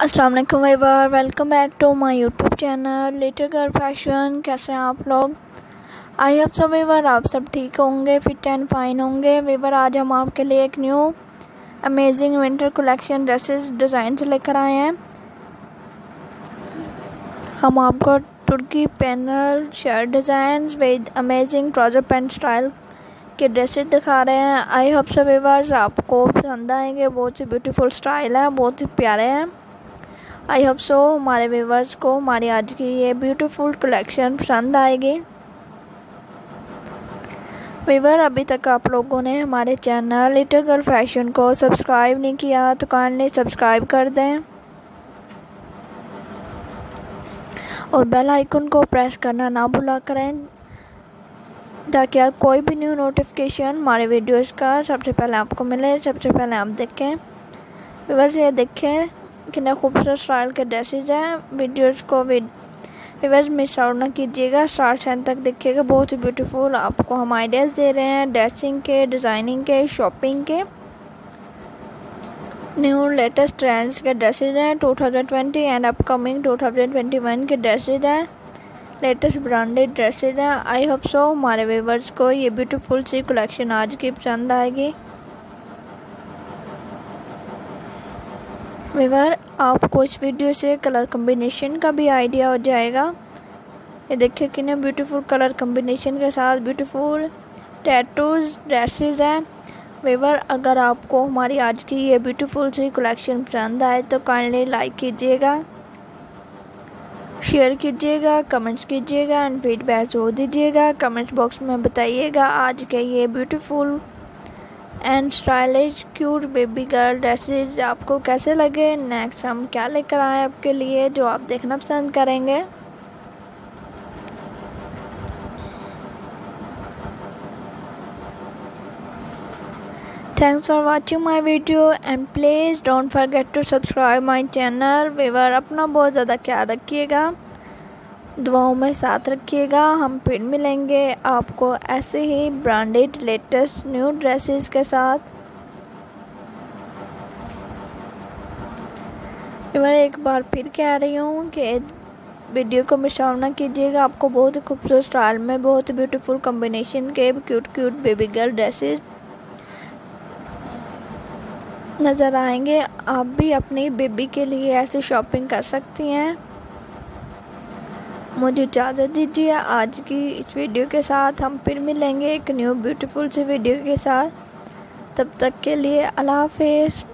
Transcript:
अस्सलाम वालेकुम viewer welcome back to my YouTube channel, little girl fashion, कैसे हैं आप लोग? आई होप सब वीवर आप सब ठीक होंगे, फिट एंड फाइन होंगे। वीवर आज हम आपके लिए एक new amazing winter collection dresses design से लेकर आए हैं। हम आपको तुर्की panel shirt design with amazing trouser pant style के ड्रेसेस दिखा रहे हैं। आई होप सब वीवर्स आपको पसंद आएँगे। बहुत ही ब्यूटीफुल स्टाइल है, बहुत ही प्यारे हैं। आई होप सो हमारे व्यूवर्स को, हमारी आज की ये ब्यूटीफुल कलेक्शन पसंद आएगी। वीवर अभी तक आप लोगों ने हमारे चैनल लिटिल गर्ल फ़ैशन को सब्सक्राइब नहीं किया तो काइंडली सब्सक्राइब कर दें। और बेल आइकन को प्रेस करना ना भूला करें, ताकि आप कोई भी न्यू नोटिफिकेशन हमारे वीडियोस का सबसे पहले आपको मिले, सबसे पहले आप देखें। व्यूवर्स ये देखें कितने खूबसूरत स्टाइल के ड्रेसेज हैं। वीडियोज़ को भी वीवर्स मिस आउट ना कीजिएगा। स्टार्ट एंड तक देखिएगा। बहुत ही ब्यूटीफुल आपको हम आइडियाज़ दे रहे हैं। ड्रेसिंग के डिज़ाइनिंग के शॉपिंग के। न्यू लेटेस्ट ट्रेंड्स के ड्रेसेज हैं। 2020 एंड अपकमिंग 2021 के ड्रेसेज हैं। लेटेस्ट ब्रांडेड ड्रेसेज हैं। आई होप सो हमारे व्यूवर्स को ये ब्यूटीफुल सी कलेक्शन आज की पसंद आएगी। विवर आपको इस वीडियो से कलर कम्बिनेशन का भी आइडिया हो जाएगा। ये देखिए कितने ब्यूटीफुल कलर कम्बिनेशन के साथ ब्यूटीफुल टैटूज ड्रेसेस हैं। वेवर अगर आपको हमारी आज की ये ब्यूटीफुल सी कलेक्शन पसंद आए तो काइंडली लाइक कीजिएगा शेयर कीजिएगा कमेंट्स कीजिएगा एंड फीडबैक जो दीजिएगा। कमेंट बॉक्स में बताइएगा आज के ये beautiful and stylish cute baby girl dresses आपको कैसे लगे? नेक्स्ट हम क्या लेकर आए आपके लिए जो आप देखना पसंद करेंगे? Thanks for watching my video and please don't forget to subscribe my channel viewer अपना बहुत ज़्यादा ख्याल रखिएगा। दुआओं में साथ रखिएगा। हम फिर मिलेंगे आपको ऐसे ही ब्रांडेड लेटेस्ट न्यू ड्रेसेस के साथ। मैं एक बार फिर कह रही हूँ कि वीडियो को आउट ना कीजिएगा। आपको बहुत ही खूबसूरत स्टाइल में बहुत ब्यूटीफुल कॉम्बिनेशन के cute cute baby girl dresses नज़र आएँगे। आप भी अपनी बेबी के लिए ऐसी शॉपिंग कर सकती हैं। मुझे इजाज़त दीजिए। आज की इस वीडियो के साथ हम फिर मिलेंगे एक न्यू ब्यूटीफुल सी वीडियो के साथ। तब तक के लिए अल्लाह हाफिज़।